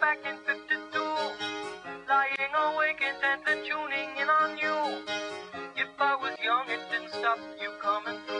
back in 52. Lying awake intently tuning in on you. If I was young, it didn't stop you coming through.